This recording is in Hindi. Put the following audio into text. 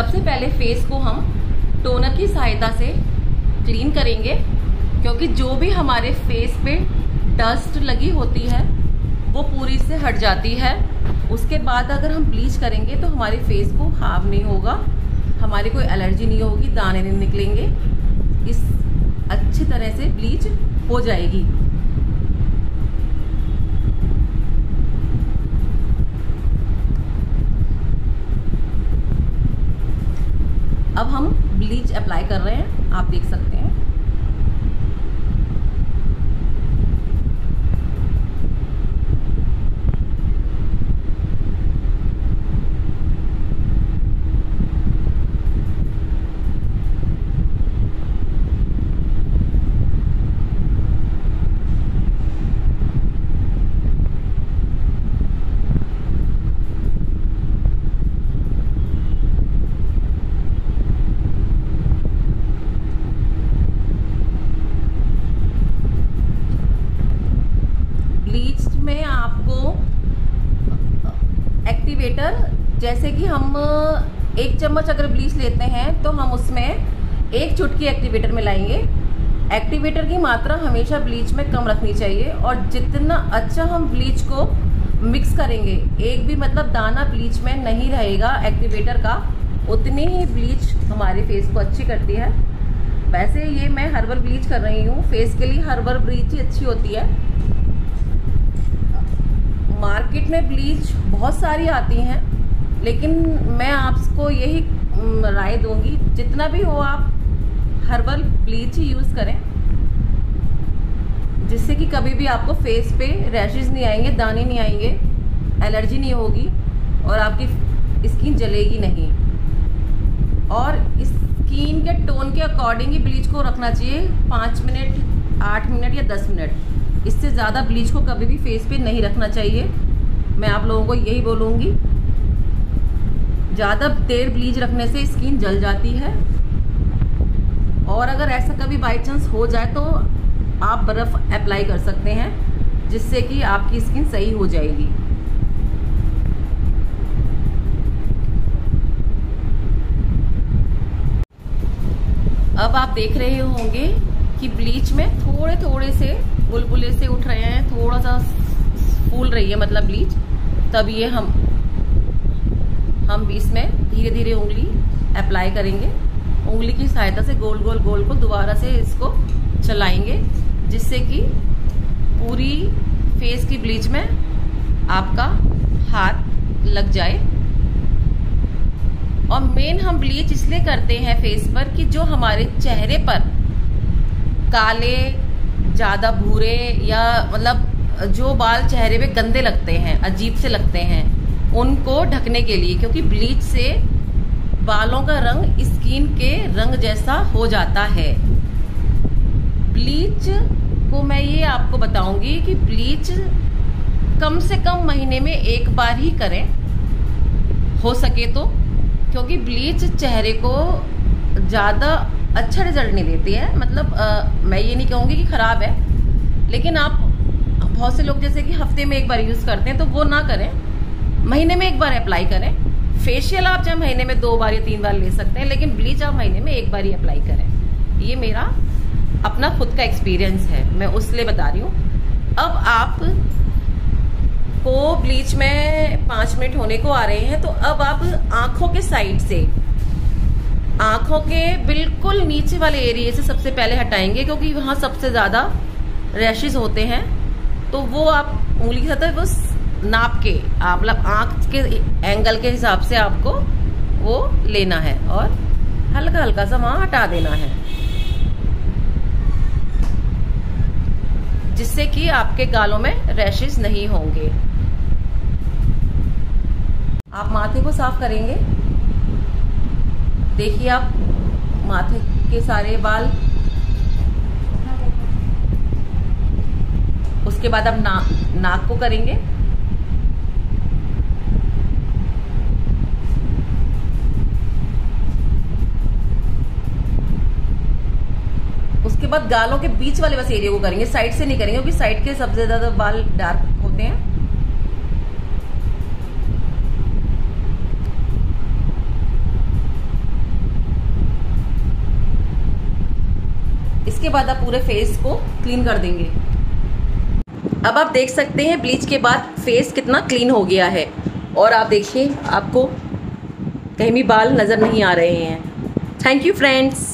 सबसे पहले फेस को हम टोनर की सहायता से क्लीन करेंगे, क्योंकि जो भी हमारे फेस पे डस्ट लगी होती है, वो पूरी से हट जाती है। उसके बाद अगर हम ब्लीच करेंगे तो हमारे फेस को हार्म नहीं होगा, हमारी कोई एलर्जी नहीं होगी, दाने नहीं निकलेंगे। इस अच्छी तरह से ब्लीच हो जाएगी अब हम ब्लीच अप्लाई कर रहे हैं। आप देख सकते हैं। एक्टिवेटर जैसे कि हम एक चम्मच अगर ब्लीच लेते हैं तो हम उसमें एक चुटकी एक्टिवेटर में लाएँगे एक्टिवेटर की मात्रा हमेशा ब्लीच में कम रखनी चाहिए और जितना अच्छा हम ब्लीच को मिक्स करेंगे, एक भी मतलब दाना ब्लीच में नहीं रहेगा एक्टिवेटर का, उतनी ही ब्लीच हमारे फेस को अच्छी करती है। वैसे ये मैं हर्बल ब्लीच कर रही हूँ फेस के लिए हर्बल ब्लीच ही अच्छी होती है। मार्केट में ब्लीच बहुत सारी आती हैं, लेकिन मैं आपको यही राय दूँगी, जितना भी हो आप हर्बल ब्लीच ही यूज़ करें, जिससे कि कभी भी आपको फेस पे रैशेज नहीं आएँगे, दाने नहीं आएँगे, एलर्जी नहीं होगी, और आपकी स्किन जलेगी नहीं। और स्किन के टोन के अकॉर्डिंग ही ब्लीच को रखना चाहिए, पाँच मिनट, आठ मिनट या दस मिनट। इससे ज़्यादा ब्लीच को कभी भी फेस पे नहीं रखना चाहिए। मैं आप लोगों को यही बोलूँगी। ज़्यादा देर ब्लीच रखने से स्किन जल जाती है। और अगर ऐसा कभी बाई चांस हो जाए तो आप बर्फ़ अप्लाई कर सकते हैं, जिससे कि आपकी स्किन सही हो जाएगी। अब आप देख रहे होंगे कि ब्लीच में थोड़े थोड़े से बुलबुले से उठ रहे हैं, थोड़ा सा फूल रही है मतलब ब्लीच तब ये हम हम इसमें धीरे धीरे उंगली अप्लाई करेंगे। उंगली की सहायता से गोल गोल गोल को दोबारा से इसको चलाएँगे, जिससे कि पूरी फेस की ब्लीच में आपका हाथ लग जाए। और मेन हम ब्लीच इसलिए करते हैं फेस पर कि जो हमारे चेहरे पर काले ज़्यादा भूरे या मतलब जो बाल चेहरे पे गंदे लगते हैं, अजीब से लगते हैं, उनको ढकने के लिए, क्योंकि ब्लीच से बालों का रंग स्किन के रंग जैसा हो जाता है। ब्लीच को मैं ये आपको बताऊँगी कि ब्लीच कम से कम महीने में एक बार ही करें। हो सके तो क्योंकि ब्लीच चेहरे को ज़्यादा अच्छा रिज़ल्ट नहीं देती है। मतलब आ, मैं ये नहीं कहूँगी कि ख़राब है लेकिन आप बहुत से लोग जैसे कि हफ़्ते में एक बार यूज़ करते हैं तो वो ना करें। महीने में एक बार अप्लाई करें। फेशियल आप चाहे महीने में दो बार या तीन बार ले सकते हैं लेकिन ब्लीच आप महीने में एक बार ही अप्लाई करें। ये मेरा अपना खुद का एक्सपीरियंस है। मैं उसलिए बता रही हूँ। अब आप को ब्लीच में पाँच मिनट होने को आ रहे हैं तो अब आप आँखों के साइड से आँखों के बिल्कुल नीचे वाले एरिए से सबसे पहले हटाएँगे, क्योंकि वहाँ सबसे ज़्यादा रैशेज होते हैं। तो वो आप उंगली के साथ वो नाप के, आप मतलब आँख के एंगल के हिसाब से आपको वो लेना है और हल्का हल्का सा वहाँ हटा देना है। जिससे कि आपके गालों में रैशेज नहीं होंगे। आप माथे को साफ़ करेंगे। देखिए आप माथे के सारे बाल। उसके बाद आप ना, नाक को करेंगे। उसके बाद गालों के बीच वाले बस एरिया को करेंगे साइड से नहीं करेंगे क्योंकि साइड के सबसे ज़्यादा बाल डार्क होते हैं। इसके बाद आप पूरे फेस को क्लीन कर देंगे। अब आप देख सकते हैं ब्लीच के बाद फेस कितना क्लीन हो गया है। और आप देखिए, आपको कहीं भी बाल नज़र नहीं आ रहे हैं। Thank you friends